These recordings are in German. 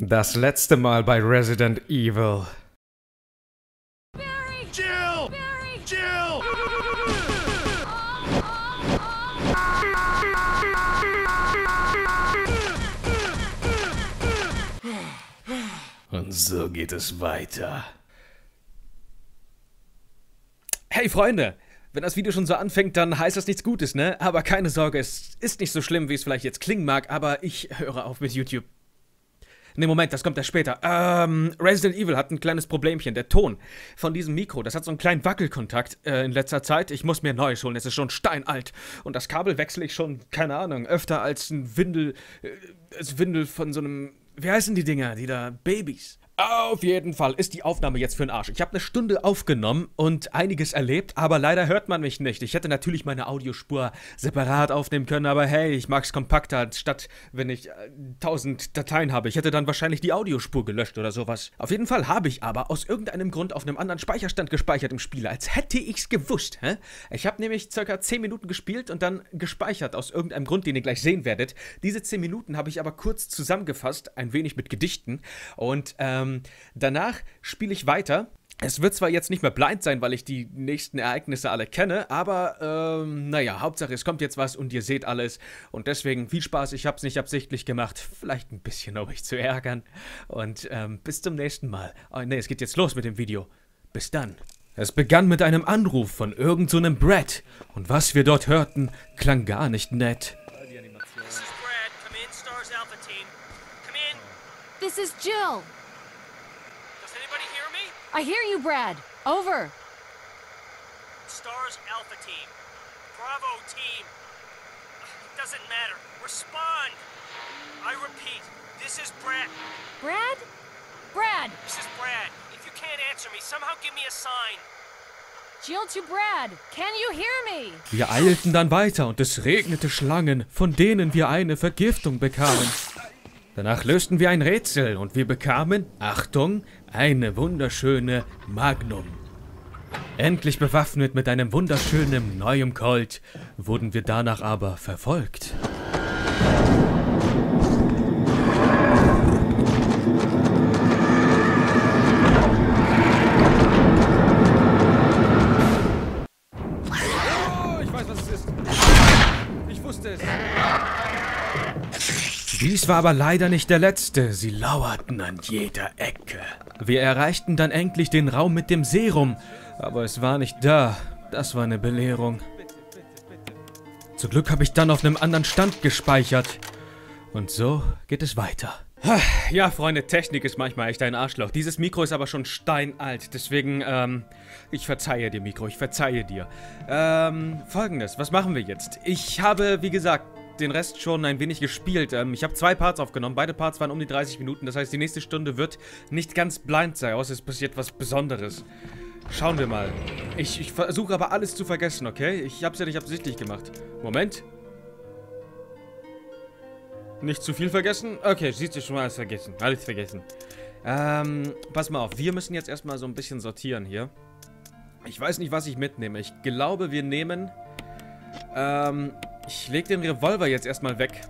Das letzte Mal bei Resident Evil. Barry! Jill! Barry! Jill! Und so geht es weiter. Hey Freunde, wenn das Video schon so anfängt, dann heißt das nichts Gutes, ne? Aber keine Sorge, es ist nicht so schlimm, wie es vielleicht jetzt klingen mag, aber ich höre auf mit YouTube. Ne, Moment, das kommt erst später. Ähm, Resident Evil hat ein kleines Problemchen. Der Ton von diesem Mikro, das hat so einen kleinen Wackelkontakt äh, in letzter Zeit. Ich muss mir ein neues holen, es ist schon steinalt. Und das Kabel wechsle ich schon, keine Ahnung, öfter als ein Windel, äh, als Windel von so einem, wie heißen die Dinger, die da, Babys. Auf jeden Fall ist die Aufnahme jetzt für den Arsch. Ich habe eine Stunde aufgenommen und einiges erlebt, aber leider hört man mich nicht. Ich hätte natürlich meine Audiospur separat aufnehmen können, aber hey, ich mag's kompakter, statt wenn ich äh, 1000 Dateien habe. Ich hätte dann wahrscheinlich die Audiospur gelöscht oder sowas. Auf jeden Fall habe ich aber aus irgendeinem Grund auf einem anderen Speicherstand gespeichert im Spiel, als hätte ich's gewusst. Hä? Ich habe nämlich circa 10 Minuten gespielt und dann gespeichert aus irgendeinem Grund, den ihr gleich sehen werdet. Diese 10 Minuten habe ich aber kurz zusammengefasst, ein wenig mit Gedichten und ähm, danach spiele ich weiter. Es wird zwar jetzt nicht mehr blind sein, weil ich die nächsten Ereignisse alle kenne, aber ähm, naja, Hauptsache es kommt jetzt was und ihr seht alles. Und deswegen viel Spaß, ich hab's nicht absichtlich gemat. Vielleicht ein bisschen, um mich zu ärgern. Und ähm, bis zum nächsten Mal. Oh ne, es geht jetzt los mit dem Video. Bis dann. Es begann mit einem Anruf von irgend so einem Brett. Und was wir dort hörten, klang gar nicht nett. This is Brad. Come in, Stars Alpha Team. Come in. This is Jill! I hear you, Brad! Over! Stars Alpha Team. Bravo Team. It doesn't matter. Respond. I repeat, this is Brad. Brad? Brad! This is Brad. If you can't answer me, somehow give me a sign. Jill to Brad! Can you hear me? Wir eilten dann weiter und es regnete Schlangen, von denen wir eine Vergiftung bekamen. Danach lösten wir ein Rätsel und wir bekamen, Achtung, eine wunderschöne Magnum. Endlich bewaffnet mit einem wunderschönen neuem Colt, wurden wir danach aber verfolgt. War aber leider nicht der letzte. Sie lauerten an jeder Ecke. Wir erreichten dann endlich den Raum mit dem Serum, aber es war nicht da. Das war eine Belehrung. Zum Glück habe ich dann auf einem anderen Stand gespeichert. Und so geht es weiter. Ja, Freunde, Technik ist manchmal echt ein Arschloch. Dieses Mikro ist aber schon steinalt. Deswegen, ähm, ich verzeihe dir, Mikro, ich verzeihe dir. Ähm, folgendes, was machen wir jetzt? Ich habe, wie gesagt, den Rest schon ein wenig gespielt. Ähm, ich habe zwei Parts aufgenommen. Beide Parts waren um die 30 Minuten. Das heißt, die nächste Stunde wird nicht ganz blind sein, außer es passiert was Besonderes. Schauen wir mal. Ich, ich versuche aber alles zu vergessen, okay? Ich habe es ja nicht absichtlich gemacht. Moment. Nicht zu viel vergessen? Okay, siehst du schon mal alles vergessen. Alles vergessen. Ähm, pass mal auf. Wir müssen jetzt erstmal so ein bisschen sortieren hier. Ich weiß nicht, was ich mitnehme. Ich glaube, wir nehmen... Ähm, ich lege den Revolver jetzt erstmal weg.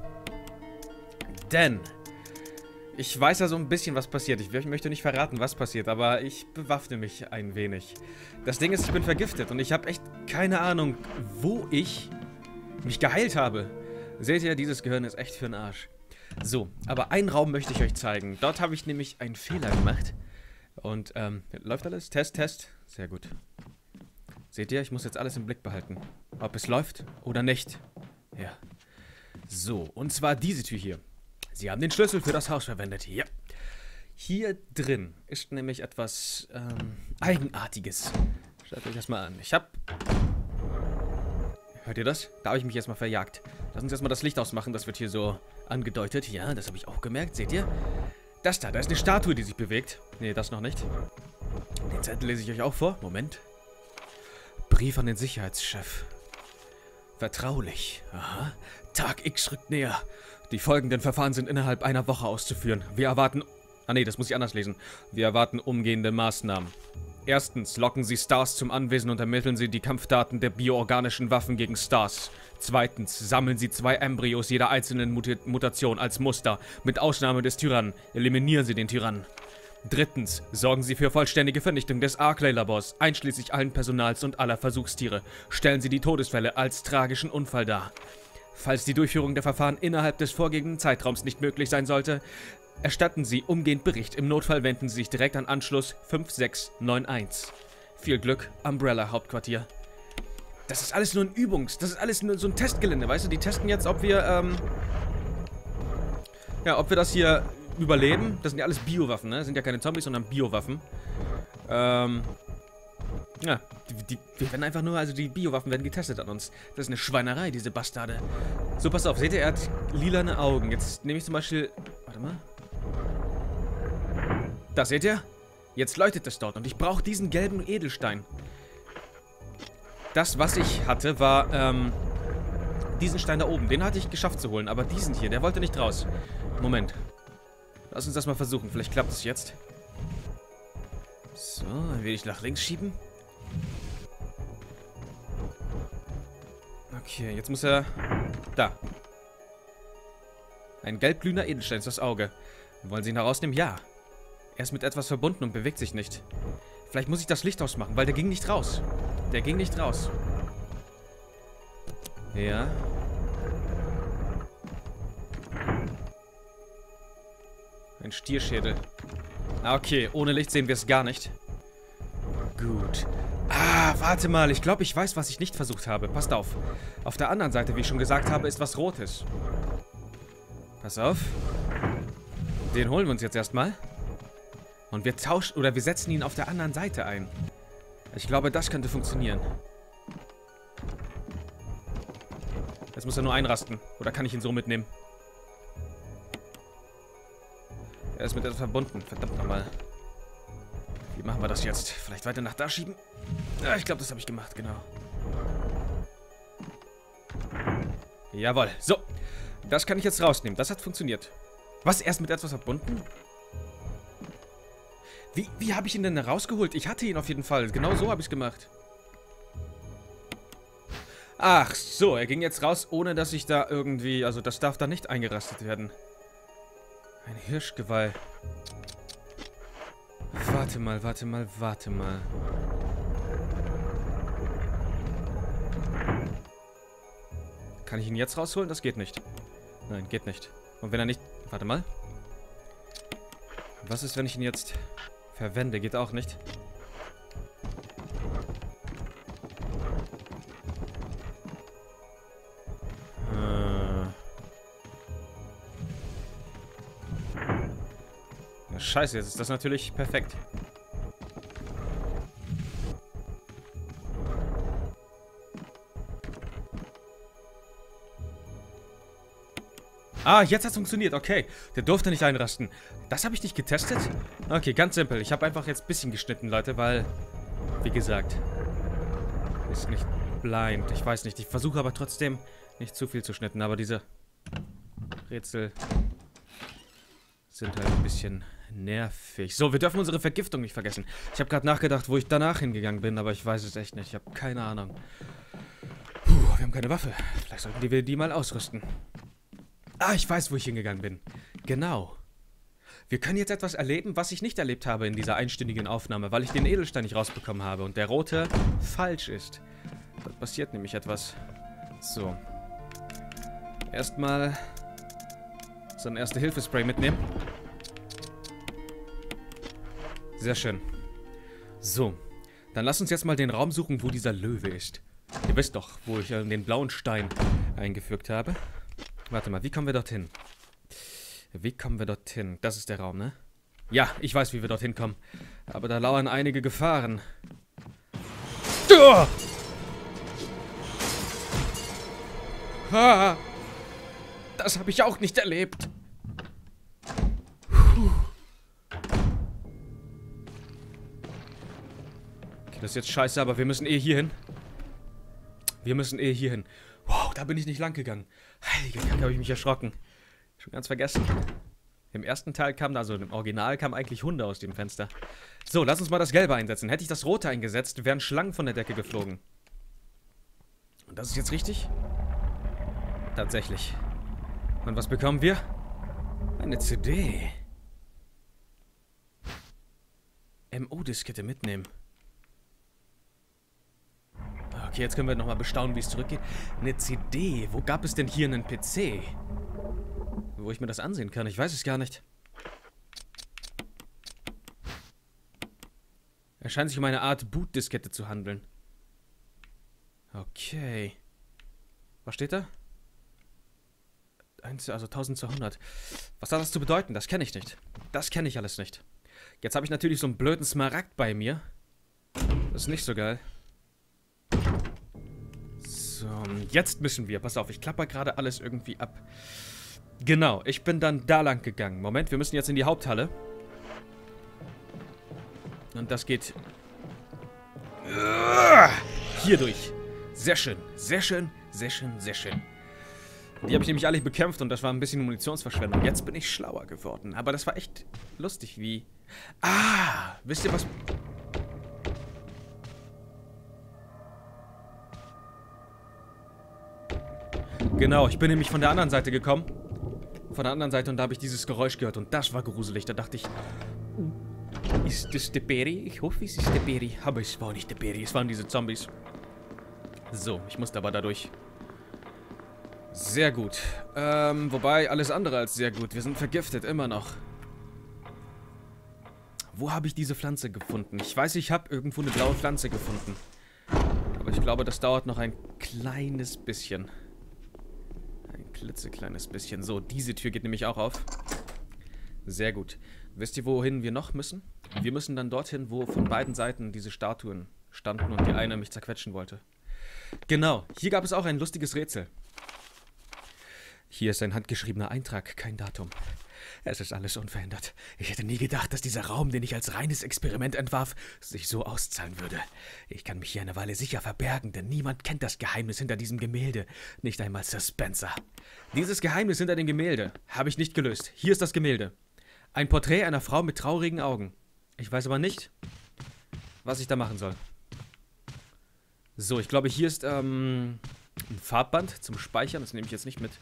Denn... Ich weiß ja so ein bisschen, was passiert. Ich, möchte nicht verraten, was passiert, aber ich bewaffne mich ein wenig. Das Ding ist, ich bin vergiftet und ich habe echt keine Ahnung, wo ich mich geheilt habe. Seht ihr, dieses Gehirn ist echt für den Arsch. So, aber einen Raum möchte ich euch zeigen. Dort habe ich nämlich einen Fehler gemacht. Und, ähm, läuft alles? Test, Test. Sehr gut. Seht ihr, ich muss jetzt alles im Blick behalten. Ob es läuft oder nicht. Ja. So, und zwar diese Tür hier. Sie haben den Schlüssel für das Haus verwendet. Ja. Hier drin ist nämlich etwas, ähm, Eigenartiges. Schaut euch das mal an. Ich hab... Hört ihr das? Da habe ich mich erstmal verjagt. Lass uns erstmal das Licht ausmachen, das wird hier so angedeutet. Ja, das habe ich auch gemerkt, seht ihr? Das da, da ist eine Statue, die sich bewegt. Nee, das noch nicht. Den Zettel lese ich euch auch vor. Moment. Brief an den Sicherheitschef. Vertraulich. Aha. Tag X rückt näher. Die folgenden Verfahren sind innerhalb einer Woche auszuführen. Wir erwarten... Ah nee, das muss ich anders lesen. Wir erwarten umgehende Maßnahmen. Erstens locken Sie Stars zum Anwesen und ermitteln Sie die Kampfdaten der bioorganischen Waffen gegen Stars. Zweitens sammeln Sie zwei Embryos jeder einzelnen Muti Mutation als Muster, mit Ausnahme des Tyrannen. Eliminieren Sie den Tyrannen. Drittens sorgen Sie für vollständige Vernichtung des Arclay-Labors, einschließlich allen Personals und aller Versuchstiere. Stellen Sie die Todesfälle als tragischen Unfall dar. Falls die Durchführung der Verfahren innerhalb des vorgegebenen Zeitraums nicht möglich sein sollte, erstatten Sie umgehend Bericht. Im Notfall wenden Sie sich direkt an Anschluss 5691. Viel Glück, Umbrella Hauptquartier. Das ist alles nur ein Übungs-, das ist alles nur so ein Testgelände, weißt du? Die testen jetzt, ob wir, ähm... Ja, ob wir das hier überleben. Das sind ja alles Biowaffen, ne? Das sind ja keine Zombies, sondern Biowaffen. Ähm... Ja, die, die, wir werden einfach nur, also die Biowaffen werden getestet an uns. Das ist eine Schweinerei, diese Bastarde. So, pass auf, seht ihr, er hat lilane Augen. Jetzt nehme ich zum Beispiel, warte mal. Da seht ihr? Jetzt leuchtet es dort und ich brauche diesen gelben Edelstein. Das, was ich hatte, war, ähm, diesen Stein da oben. Den hatte ich geschafft zu holen, aber diesen hier, der wollte nicht raus. Moment. Lass uns das mal versuchen. Vielleicht klappt es jetzt. So, ein wenig nach links schieben. Okay, jetzt muss er... Da. Ein gelbglühender Edelstein ist das Auge. Wollen Sie ihn herausnehmen? Ja. Er ist mit etwas verbunden und bewegt sich nicht. Vielleicht muss ich das Licht ausmachen, weil der ging nicht raus. Der ging nicht raus. Ja. Ein Stierschädel. Ah, okay. Ohne Licht sehen wir es gar nicht. Gut. Ah, warte mal. Ich glaube, ich weiß, was ich nicht versucht habe. Passt auf. Auf der anderen Seite, wie ich schon gesagt habe, ist was Rotes. Pass auf. Den holen wir uns jetzt erstmal. Und wir tauschen, oder wir setzen ihn auf der anderen Seite ein. Ich glaube, das könnte funktionieren. Jetzt muss er nur einrasten. Oder kann ich ihn so mitnehmen? Er ist mit etwas verbunden. Verdammt nochmal. Wie machen wir das jetzt? Vielleicht weiter nach da schieben? Ja, ich glaube, das habe ich gemacht, genau. Jawohl. So. Das kann ich jetzt rausnehmen. Das hat funktioniert. Was? Erst mit etwas verbunden? Wie, wie habe ich ihn denn rausgeholt? Ich hatte ihn auf jeden Fall. Genau so habe ich es gemacht. Ach so, er ging jetzt raus, ohne dass ich da irgendwie... Also das darf da nicht eingerastet werden. Ein Hirschgeweih. Warte mal, warte mal, warte mal. Kann ich ihn jetzt rausholen? Das geht nicht. Nein, geht nicht. Und wenn er nicht... Warte mal. Was ist, wenn ich ihn jetzt verwende? Geht auch nicht. Scheiße, jetzt ist das natürlich perfekt. Ah, jetzt hat es funktioniert. Okay. Der durfte nicht einrasten. Das habe ich nicht getestet? Okay, ganz simpel. Ich habe einfach jetzt ein bisschen geschnitten, Leute, weil, wie gesagt, ist nicht blind. Ich weiß nicht. Ich versuche aber trotzdem nicht zu viel zu schnitten. Aber diese Rätsel sind halt ein bisschen nervig. So, wir dürfen unsere Vergiftung nicht vergessen. Ich habe gerade nachgedacht, wo ich danach hingegangen bin, aber ich weiß es echt nicht. Ich habe keine Ahnung. Puh, wir haben keine Waffe. Vielleicht sollten wir die mal ausrüsten. Ah, ich weiß, wo ich hingegangen bin. Genau. Wir können jetzt etwas erleben, was ich nicht erlebt habe in dieser einstündigen Aufnahme, weil ich den Edelstein nicht rausbekommen habe und der rote falsch ist. Da passiert nämlich etwas. So. Erstmal so ein Erste-Hilfe-Spray mitnehmen. Sehr schön. So. Dann lass uns jetzt mal den Raum suchen, wo dieser Löwe ist. Ihr wisst doch, wo ich den blauen Stein eingefügt habe. Warte mal, wie kommen wir dorthin? Wie kommen wir dorthin? Das ist der Raum, ne? Ja, ich weiß, wie wir dorthin kommen. Aber da lauern einige Gefahren. Ah, das habe ich auch nicht erlebt. Das ist jetzt scheiße, aber wir müssen eh hier hin. Wir müssen eh hier hin. Wow, da bin ich nicht lang gegangen. Heilige Kacke, habe ich mich erschrocken. Schon ganz vergessen. Im ersten Teil kam, also im Original, kamen eigentlich Hunde aus dem Fenster. So, lass uns mal das Gelbe einsetzen. Hätte ich das Rote eingesetzt, wären Schlangen von der Decke geflogen. Und das ist jetzt richtig? Tatsächlich. Und was bekommen wir? Eine CD. MO-Diskette mitnehmen. Okay, jetzt können wir nochmal bestaunen, wie es zurückgeht. Eine CD. Wo gab es denn hier einen PC? Wo ich mir das ansehen kann. Ich weiß es gar nicht. Es scheint sich um eine Art Bootdiskette zu handeln. Okay. Was steht da? Also 1200. Was hat das zu bedeuten? Das kenne ich nicht. Das kenne ich alles nicht. Jetzt habe ich natürlich so einen blöden Smaragd bei mir. Das ist nicht so geil. So, jetzt müssen wir. Pass auf, ich klapper gerade alles irgendwie ab. Genau, ich bin dann da lang gegangen. Moment, wir müssen jetzt in die Haupthalle. Und das geht hier durch. Sehr schön, sehr schön, sehr schön, sehr schön. Die habe ich nämlich alle bekämpft und das war ein bisschen Munitionsverschwendung. Jetzt bin ich schlauer geworden. Aber das war echt lustig, wie... Ah, wisst ihr was... Genau, ich bin nämlich von der anderen Seite gekommen. Von der anderen Seite und da habe ich dieses Geräusch gehört und das war gruselig. Da dachte ich, ist das der Berry? Ich hoffe, es ist der Berry. Aber es war nicht der Berry, es waren diese Zombies. So, ich musste aber dadurch. Sehr gut. Ähm, wobei, alles andere als sehr gut. Wir sind vergiftet, immer noch. Wo habe ich diese Pflanze gefunden? Ich weiß, ich habe irgendwo eine blaue Pflanze gefunden. Aber ich glaube, das dauert noch ein kleines bisschen. Ein klitzekleines bisschen. So, diese Tür geht nämlich auch auf. Sehr gut. Wisst ihr, wohin wir noch müssen? Wir müssen dann dorthin, wo von beiden Seiten diese Statuen standen und die eine mich zerquetschen wollte. Genau, hier gab es auch ein lustiges Rätsel. Hier ist ein handgeschriebener Eintrag, kein Datum. Es ist alles unverändert. Ich hätte nie gedacht, dass dieser Raum, den ich als reines Experiment entwarf, sich so auszahlen würde. Ich kann mich hier eine Weile sicher verbergen, denn niemand kennt das Geheimnis hinter diesem Gemälde. Nicht einmal Sir Spencer. Dieses Geheimnis hinter dem Gemälde habe ich nicht gelöst. Hier ist das Gemälde. Ein Porträt einer Frau mit traurigen Augen. Ich weiß aber nicht, was ich da machen soll. So, ich glaube, hier ist ähm, ein Farbband zum Speichern. Das nehme ich jetzt nicht mit.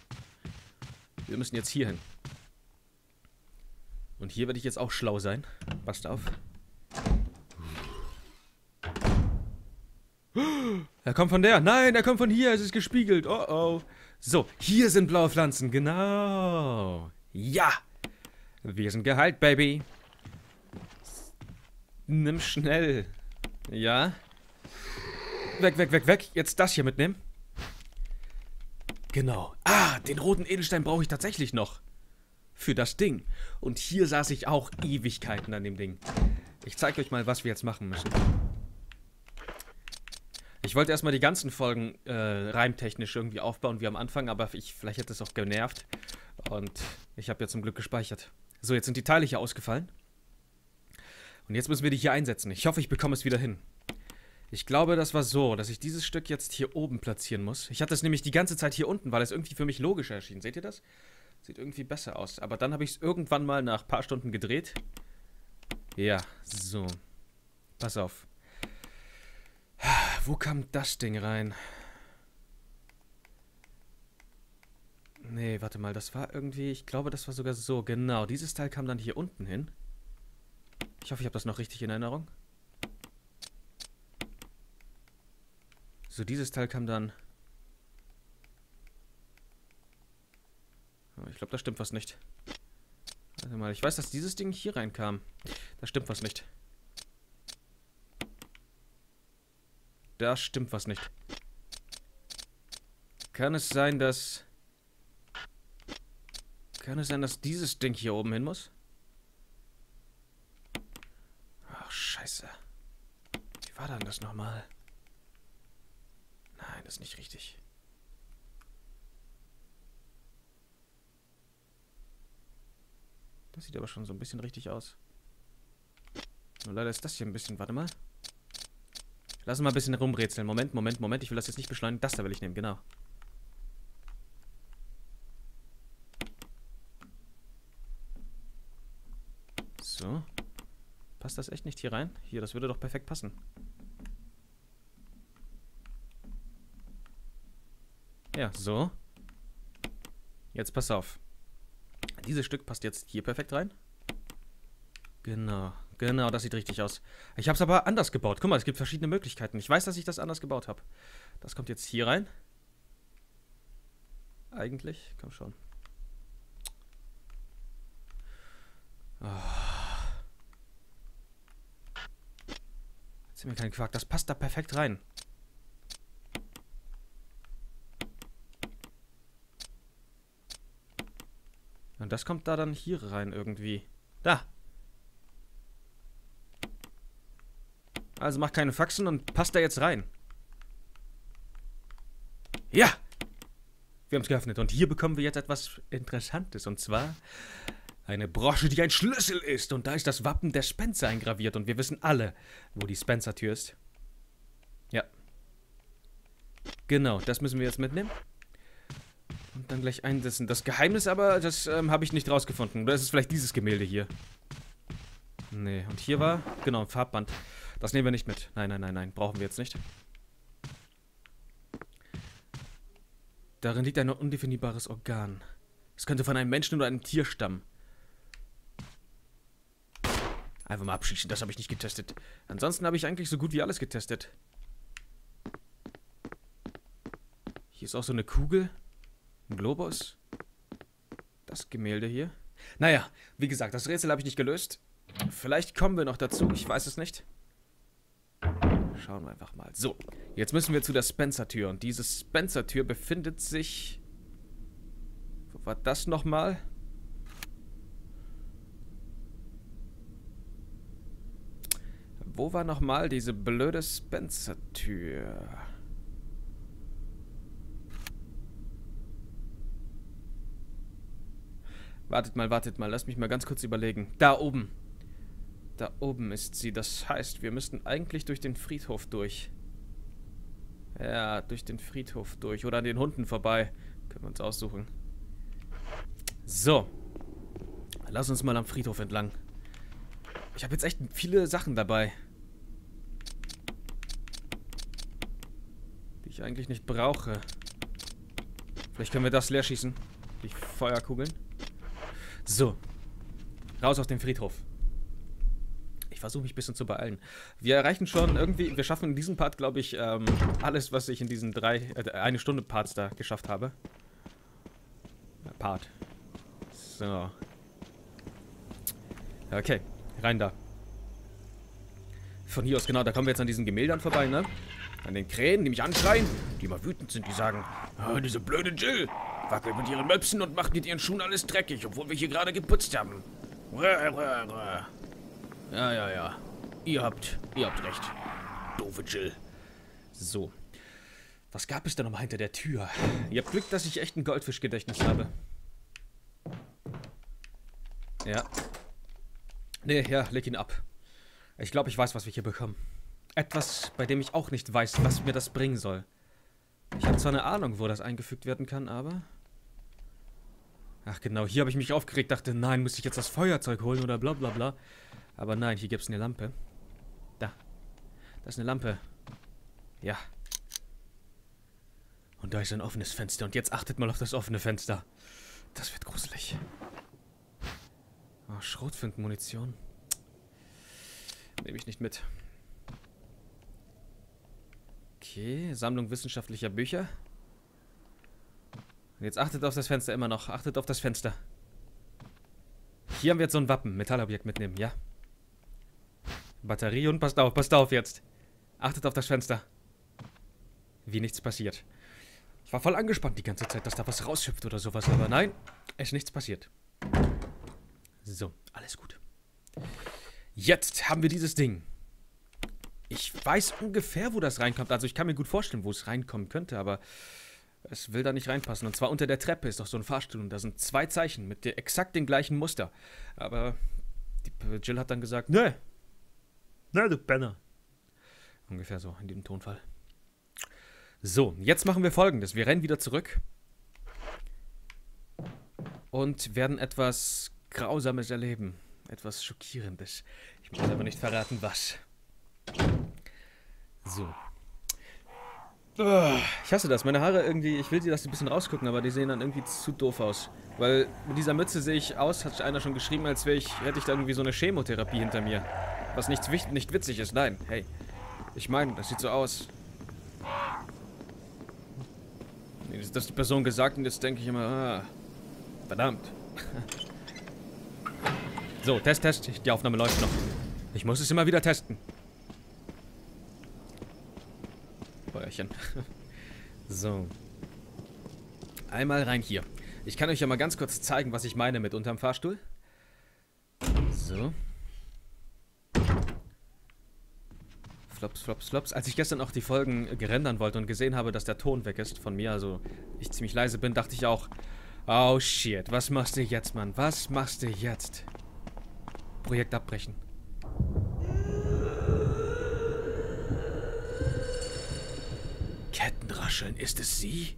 Wir müssen jetzt hier hin. Und hier werde ich jetzt auch schlau sein. Passt auf. Er kommt von der. Nein, er kommt von hier. Es ist gespiegelt. Oh oh. So, hier sind blaue Pflanzen. Genau. Ja. Wir sind geheilt, Baby. Nimm schnell. Ja. Weg, weg, weg, weg. Jetzt das hier mitnehmen. Genau. Ah, den roten Edelstein brauche ich tatsächlich noch. Für das Ding. Und hier saß ich auch Ewigkeiten an dem Ding. Ich zeige euch mal, was wir jetzt machen müssen. Ich wollte erstmal die ganzen Folgen äh, reimtechnisch irgendwie aufbauen wie am Anfang, aber ich, vielleicht hätte es auch genervt. Und ich habe ja zum Glück gespeichert. So, jetzt sind die Teile hier ausgefallen. Und jetzt müssen wir die hier einsetzen. Ich hoffe, ich bekomme es wieder hin. Ich glaube, das war so, dass ich dieses Stück jetzt hier oben platzieren muss. Ich hatte es nämlich die ganze Zeit hier unten, weil es irgendwie für mich logischer erschien. Seht ihr das? Sieht irgendwie besser aus. Aber dann habe ich es irgendwann mal nach ein paar Stunden gedreht. Ja, so. Pass auf. Wo kam das Ding rein? Nee, warte mal, das war irgendwie... Ich glaube, das war sogar so. Genau, dieses Teil kam dann hier unten hin. Ich hoffe, ich habe das noch richtig in Erinnerung. So, dieses Teil kam dann... ich glaube, da stimmt was nicht. Warte mal, ich weiß, dass dieses Ding hier reinkam. Da stimmt was nicht. Da stimmt was nicht. Kann es sein, dass... Kann es sein, dass dieses Ding hier oben hin muss? Scheiße. Wie war denn das nochmal? Nein, das ist nicht richtig. Das sieht aber schon so ein bisschen richtig aus. Nur leider ist das hier ein bisschen... Warte mal. Lass mal ein bisschen rumrätseln. Moment, Moment, Moment. Ich will das jetzt nicht beschleunigen. Das da will ich nehmen, genau. So. Passt das echt nicht hier rein? Hier, das würde doch perfekt passen. Ja, so. Jetzt pass auf. Dieses Stück passt jetzt hier perfekt rein. Genau, genau, das sieht richtig aus. Ich habe es aber anders gebaut. Guck mal, es gibt verschiedene Möglichkeiten. Ich weiß, dass ich das anders gebaut habe. Das kommt jetzt hier rein. Eigentlich, komm schon. Oh. Jetzt mir kein Quark. Das passt da perfekt rein. Und das kommt da dann hier rein irgendwie. Da. Also mach keine Faxen und passt da jetzt rein. Ja! Wir haben es geöffnet und hier bekommen wir jetzt etwas Interessantes. Und zwar eine Brosche, die ein Schlüssel ist. Und da ist das Wappen der Spencer eingraviert. Und wir wissen alle, wo die Spencer-Tür ist. Ja. Genau, das müssen wir jetzt mitnehmen. Und dann gleich einsetzen. Das Geheimnis aber, das ähm, habe ich nicht rausgefunden. Oder ist es vielleicht dieses Gemälde hier? Nee, und hier war, genau, ein Farbband. Das nehmen wir nicht mit. Nein, nein, nein, nein, brauchen wir jetzt nicht. Darin liegt ein undefinierbares Organ. Es könnte von einem Menschen oder einem Tier stammen. Einfach mal abschießen, das habe ich nicht getestet. Ansonsten habe ich eigentlich so gut wie alles getestet. Hier ist auch so eine Kugel. Globus? Das Gemälde hier? Naja, wie gesagt, das Rätsel habe ich nicht gelöst. Vielleicht kommen wir noch dazu, ich weiß es nicht. Schauen wir einfach mal. So, jetzt müssen wir zu der Spencer-Tür. Und diese Spencer-Tür befindet sich... Wo war das nochmal? Wo war nochmal diese blöde Spencer-Tür? Wartet mal, wartet mal. Lass mich mal ganz kurz überlegen. Da oben. Da oben ist sie. Das heißt, wir müssten eigentlich durch den Friedhof durch. Ja, durch den Friedhof durch. Oder an den Hunden vorbei. Können wir uns aussuchen. So. Lass uns mal am Friedhof entlang. Ich habe jetzt echt viele Sachen dabei. Die ich eigentlich nicht brauche. Vielleicht können wir das leer schießen. Die Feuerkugeln. So. Raus auf den Friedhof. Ich versuche mich ein bisschen zu beeilen. Wir erreichen schon irgendwie, wir schaffen in diesem Part, glaube ich, ähm, alles, was ich in diesen drei, äh, eine Stunde Parts da geschafft habe. Part. So. Okay, rein da. Von hier aus, genau, da kommen wir jetzt an diesen Gemäldern vorbei, ne? An den Krähen, die mich anschreien, die immer wütend sind, die sagen, oh, diese blöde Jill, wackelt mit ihren Möpsen und macht mit ihren Schuhen alles dreckig, obwohl wir hier gerade geputzt haben. Ja, ja, ja. Ihr habt, ihr habt recht. Doofe Jill. So. Was gab es da nochmal hinter der Tür? Ihr habt Glück, dass ich echt ein Goldfischgedächtnis habe. Ja. Nee, ja, leg ihn ab. Ich glaube, ich weiß, was wir hier bekommen. Etwas, bei dem ich auch nicht weiß, was mir das bringen soll. Ich habe zwar eine Ahnung, wo das eingefügt werden kann, aber... Ach genau, hier habe ich mich aufgeregt, dachte, nein, muss ich jetzt das Feuerzeug holen oder bla bla bla. Aber nein, hier gibt es eine Lampe. Da. Da ist eine Lampe. Ja. Und da ist ein offenes Fenster. Und jetzt achtet mal auf das offene Fenster. Das wird gruselig. Oh, Schrotflintenmunition. Nehme ich nicht mit. Okay, Sammlung wissenschaftlicher Bücher. Jetzt achtet auf das Fenster immer noch. Achtet auf das Fenster. Hier haben wir jetzt so ein Wappen. Metallobjekt mitnehmen, ja. Batterie und passt auf, passt auf jetzt. Achtet auf das Fenster. Wie nichts passiert. Ich war voll angespannt die ganze Zeit, dass da was raushüpft oder sowas, aber nein, ist nichts passiert. So, alles gut. Jetzt haben wir dieses Ding. Ich weiß ungefähr, wo das reinkommt. Also ich kann mir gut vorstellen, wo es reinkommen könnte, aber es will da nicht reinpassen. Und zwar unter der Treppe ist doch so ein Fahrstuhl und da sind zwei Zeichen mit der, exakt dem gleichen Muster. Aber die, Jill hat dann gesagt, nö. Nö, du Penner. Ungefähr so in diesem Tonfall. So, jetzt machen wir folgendes. Wir rennen wieder zurück. Und werden etwas Grausames erleben. Etwas Schockierendes. Ich muss aber nicht verraten, was. So. Ich hasse das. Meine Haare irgendwie, ich will sie, dass sie ein bisschen rausgucken, aber die sehen dann irgendwie zu doof aus. Weil mit dieser Mütze sehe ich aus, hat einer schon geschrieben, als wäre ich, hätte ich da irgendwie so eine Chemotherapie hinter mir. Was nicht, wich- nicht witzig ist, nein. Hey. Ich meine, das sieht so aus. Das das die Person gesagt und jetzt denke ich immer, ah, verdammt. So, Test, Test. Die Aufnahme läuft noch. Ich muss es immer wieder testen. Feuerchen. So. Einmal rein hier. Ich kann euch ja mal ganz kurz zeigen, was ich meine mit unterm Fahrstuhl. So. Flops, flops, flops. Als ich gestern auch die Folgen gerendern wollte und gesehen habe, dass der Ton weg ist von mir, also ich ziemlich leise bin, dachte ich auch, oh shit, was machst du jetzt, Mann? Was machst du jetzt? Projekt abbrechen. Kettenrascheln, ist es sie?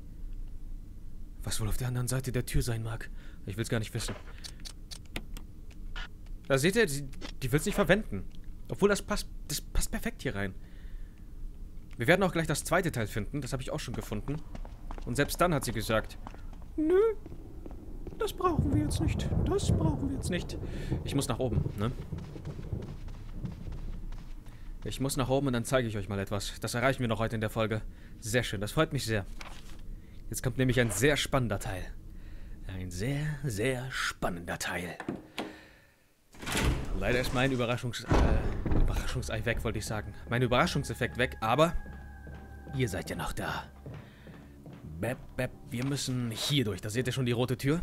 Was wohl auf der anderen Seite der Tür sein mag? Ich will es gar nicht wissen. Da seht ihr, die, die will es nicht verwenden. Obwohl das passt, das passt perfekt hier rein. Wir werden auch gleich das zweite Teil finden, das habe ich auch schon gefunden. Und selbst dann hat sie gesagt, nö, das brauchen wir jetzt nicht. Das brauchen wir jetzt nicht. Ich muss nach oben, ne? Ich muss nach oben und dann zeige ich euch mal etwas. Das erreichen wir noch heute in der Folge. Sehr schön, das freut mich sehr. Jetzt kommt nämlich ein sehr spannender Teil. Ein sehr, sehr spannender Teil. Leider ist mein Überraschungs äh, Überraschungsei weg, wollte ich sagen. Mein Überraschungseffekt weg, aber ihr seid ja noch da. Bep, bep, wir müssen hier durch. Da seht ihr schon die rote Tür.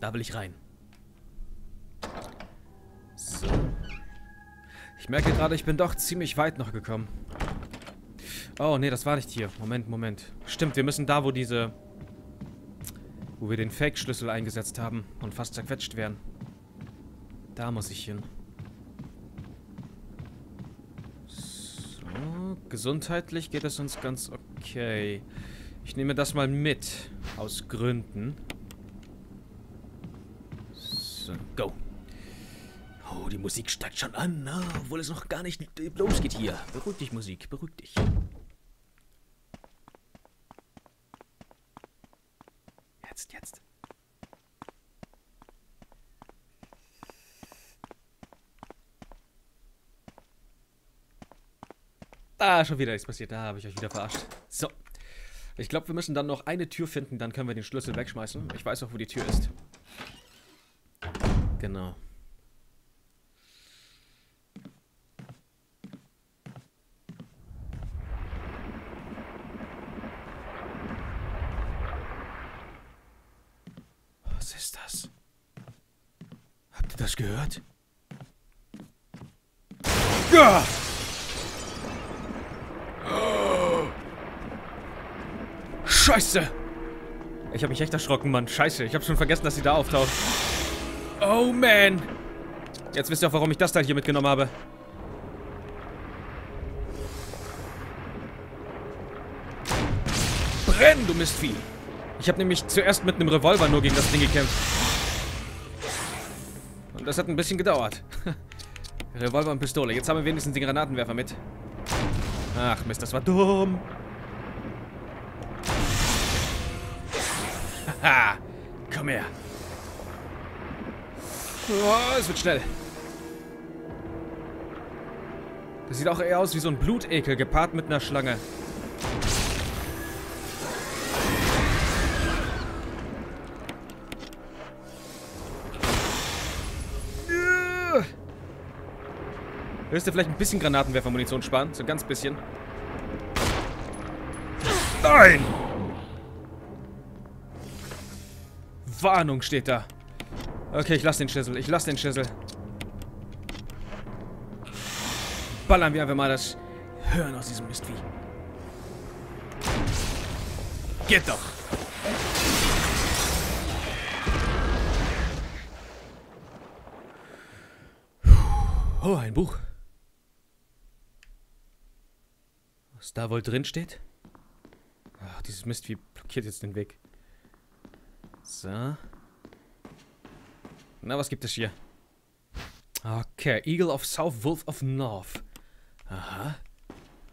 Da will ich rein. So. Ich merke gerade, ich bin doch ziemlich weit noch gekommen. Oh, nee, das war nicht hier. Moment, Moment. Stimmt, wir müssen da, wo diese... Wo wir den Fake-Schlüssel eingesetzt haben und fast zerquetscht werden. Da muss ich hin. So, gesundheitlich geht es uns ganz okay. Ich nehme das mal mit. Aus Gründen. So, go. Oh, die Musik steigt schon an, obwohl es noch gar nicht losgeht hier. Beruhig dich, Musik, beruhig dich. Jetzt, jetzt. Ah, schon wieder nichts passiert. Da habe ich euch wieder verarscht. So. Ich glaube, wir müssen dann noch eine Tür finden, dann können wir den Schlüssel wegschmeißen. Ich weiß auch, wo die Tür ist. Genau. Was ist das? Habt ihr das gehört? Ja! Scheiße! Ich habe mich echt erschrocken, Mann. Scheiße, ich habe schon vergessen, dass sie da auftaucht. Oh, man! Jetzt wisst ihr auch, warum ich das Teil hier mitgenommen habe. Brenn, du Mistvieh! Ich habe nämlich zuerst mit einem Revolver nur gegen das Ding gekämpft. Und das hat ein bisschen gedauert. Revolver und Pistole. Jetzt haben wir wenigstens den Granatenwerfer mit. Ach Mist, das war dumm. Haha, komm her. Oh, es wird schnell. Das sieht auch eher aus wie so ein Blutekel gepaart mit einer Schlange. Willst du vielleicht ein bisschen Granatenwerfermunition sparen? So ein ganz bisschen. Nein! Warnung steht da. Okay, ich lass den Schlüssel. Ich lass den Schlüssel. Ballern wir einfach mal das Hören aus diesem Mistvieh. Geht doch! Oh, ein Buch. Was da wohl drin steht? Ach, dieses Mistvieh blockiert jetzt den Weg. So. Na, was gibt es hier? Okay, Eagle of South, Wolf of North. Aha.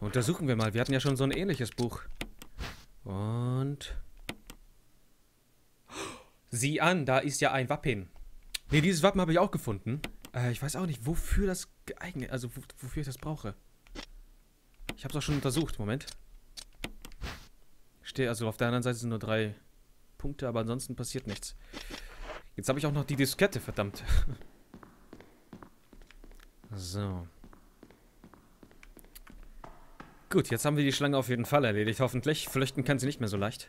Untersuchen wir mal. Wir hatten ja schon so ein ähnliches Buch. Und... Sieh an, da ist ja ein Wappen. Ne, dieses Wappen habe ich auch gefunden. Äh, ich weiß auch nicht, wofür das geeignet... Also, wofür ich das brauche. Ich habe es auch schon untersucht. Moment. Stehe, also auf der anderen Seite sind nur drei Punkte, aber ansonsten passiert nichts. Jetzt habe ich auch noch die Diskette, verdammt. so. Gut, jetzt haben wir die Schlange auf jeden Fall erledigt, hoffentlich. Flüchten kann sie nicht mehr so leicht.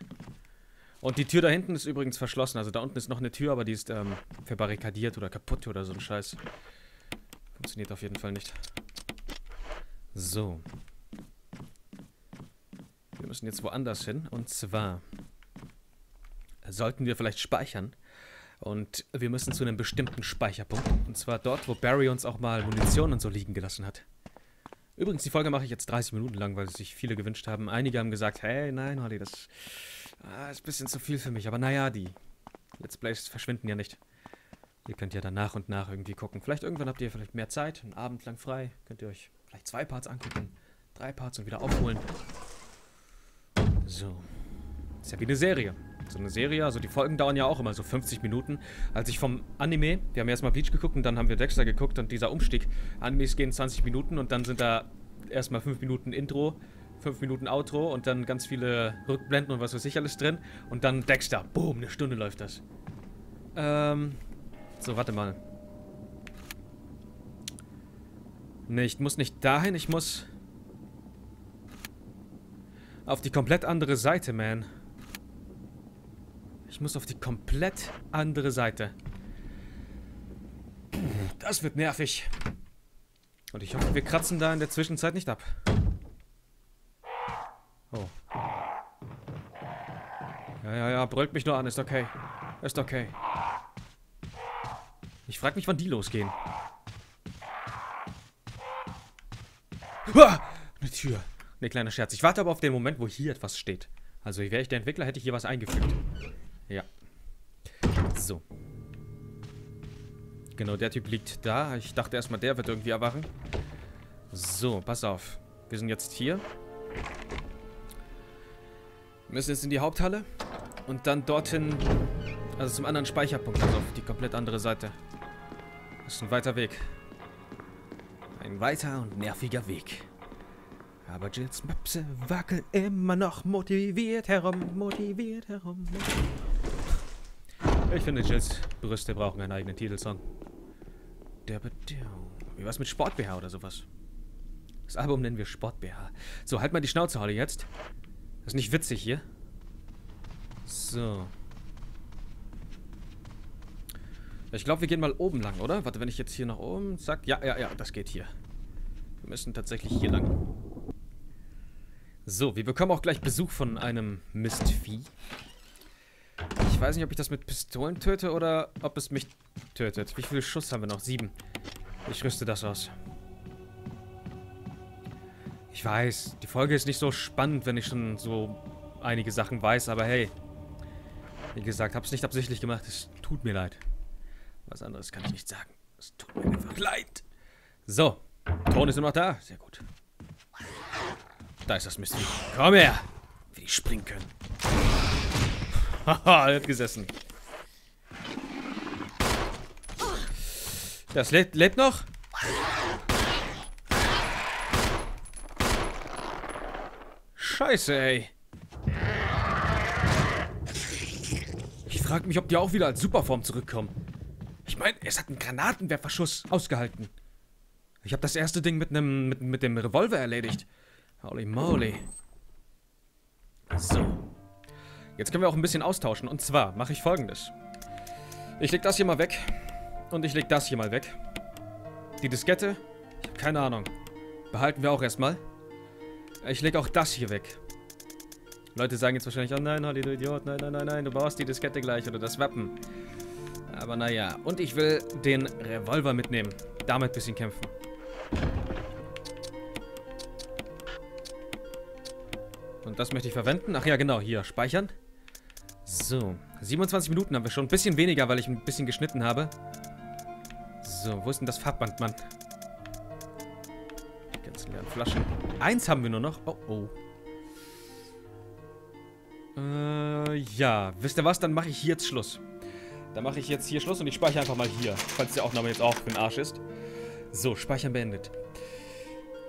Und die Tür da hinten ist übrigens verschlossen. Also da unten ist noch eine Tür, aber die ist ähm, verbarrikadiert oder kaputt oder so ein Scheiß. Funktioniert auf jeden Fall nicht. So. Wir müssen jetzt woanders hin. Und zwar sollten wir vielleicht speichern. Und wir müssen zu einem bestimmten Speicherpunkt. Und zwar dort, wo Barry uns auch mal Munition und so liegen gelassen hat. Übrigens, die Folge mache ich jetzt 30 Minuten lang, weil sich viele gewünscht haben. Einige haben gesagt, hey, nein, Holly, das ah, ist ein bisschen zu viel für mich. Aber naja, die Let's Plays verschwinden ja nicht. Ihr könnt ja dann nach und nach irgendwie gucken. Vielleicht irgendwann habt ihr vielleicht mehr Zeit, einen Abend lang frei. Könnt ihr euch vielleicht zwei Parts angucken, drei Parts und wieder aufholen. So. Ist ja wie eine Serie. So eine Serie, also die Folgen dauern ja auch immer so 50 Minuten. Als ich vom Anime, wir haben erstmal Bleach geguckt und dann haben wir Dexter geguckt und dieser Umstieg. Animes gehen 20 Minuten und dann sind da erstmal 5 Minuten Intro, 5 Minuten Outro und dann ganz viele Rückblenden und was weiß ich alles drin. Und dann Dexter. Boom, eine Stunde läuft das. Ähm. So, warte mal. Ne, ich muss nicht dahin, ich muss auf die komplett andere Seite, man. Ich muss auf die komplett andere Seite. Das wird nervig. Und ich hoffe, wir kratzen da in der Zwischenzeit nicht ab. Oh. Ja, ja, ja, brüllt mich nur an, ist okay. Ist okay. Ich frag mich, wann die losgehen. Ah, eine Tür. Ne, kleiner Scherz. Ich warte aber auf den Moment, wo hier etwas steht. Also, wäre ich der Entwickler, hätte ich hier was eingefügt. So. Genau, der Typ liegt da. Ich dachte erstmal, der wird irgendwie erwachen. So, pass auf. Wir sind jetzt hier. Wir müssen jetzt in die Haupthalle. Und dann dorthin, also zum anderen Speicherpunkt, also auf die komplett andere Seite. Das ist ein weiter Weg. Ein weiter und nerviger Weg. Aber Jills Möpse wackeln immer noch motiviert herum, motiviert herum. Ich finde, Jills Brüste brauchen einen eigenen Titelsong. Der Wie was mit Sport-BH oder sowas? Das Album nennen wir Sport-BH. So, halt mal die Schnauze, Holly, jetzt. Das ist nicht witzig hier. So. Ich glaube, wir gehen mal oben lang, oder? Warte, wenn ich jetzt hier nach oben... Zack. Ja, ja, ja, das geht hier. Wir müssen tatsächlich hier lang. So, wir bekommen auch gleich Besuch von einem Mistvieh. Ich weiß nicht, ob ich das mit Pistolen töte oder ob es mich tötet. Wie viele Schuss haben wir noch? Sieben. Ich rüste das aus. Ich weiß, die Folge ist nicht so spannend, wenn ich schon so einige Sachen weiß, aber hey. Wie gesagt, hab's nicht absichtlich gemacht. Es tut mir leid. Was anderes kann ich nicht sagen. Es tut mir einfach leid. So. Ton ist immer noch da. Sehr gut. Da ist das Mist. Komm her! Wie die springen können. Haha, er hat gesessen. Das lebt, lebt noch? Scheiße, ey. Ich frage mich, ob die auch wieder als Superform zurückkommen. Ich meine, es hat einen Granatenwerferschuss ausgehalten. Ich habe das erste Ding mit, einem, mit, mit dem Revolver erledigt. Holy moly. So. Jetzt können wir auch ein bisschen austauschen. Und zwar mache ich folgendes. Ich leg das hier mal weg. Und ich leg das hier mal weg. Die Diskette? Ich habe keine Ahnung. Behalten wir auch erstmal. Ich leg auch das hier weg. Leute sagen jetzt wahrscheinlich, oh nein, Holly, du Idiot, nein, nein, nein, nein, du brauchst die Diskette gleich oder das Wappen. Aber naja, und ich will den Revolver mitnehmen. Damit ein bisschen kämpfen. Und das möchte ich verwenden. Ach ja, genau, hier, speichern. So, 27 Minuten haben wir schon. Ein bisschen weniger, weil ich ein bisschen geschnitten habe. So, wo ist denn das Farbband, Mann? Die ganzen leeren Flaschen. Eins haben wir nur noch. Oh, oh. Äh, ja. Wisst ihr was? Dann mache ich hier jetzt Schluss. Dann mache ich jetzt hier Schluss und ich speichere einfach mal hier. Falls die Aufnahme jetzt auch für den Arsch ist. So, Speichern beendet.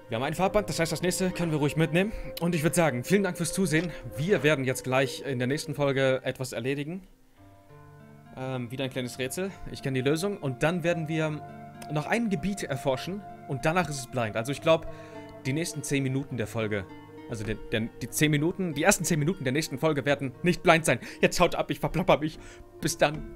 Wir haben ein Farbband, das heißt, das nächste können wir ruhig mitnehmen. Und ich würde sagen, vielen Dank fürs Zusehen. Wir werden jetzt gleich in der nächsten Folge etwas erledigen. Ähm, wieder ein kleines Rätsel. Ich kenne die Lösung. Und dann werden wir noch ein Gebiet erforschen. Und danach ist es blind. Also ich glaube, die nächsten 10 Minuten der Folge, also der, der, die 10 Minuten, die ersten 10 Minuten der nächsten Folge werden nicht blind sein. Jetzt haut ab, ich verplapper mich. Bis dann.